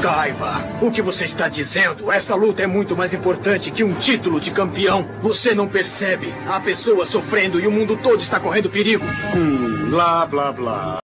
Caiba, o que você está dizendo? Essa luta é muito mais importante que um título de campeão. Você não percebe? Há pessoas sofrendo e o mundo todo está correndo perigo. Hum, blá, blá, blá.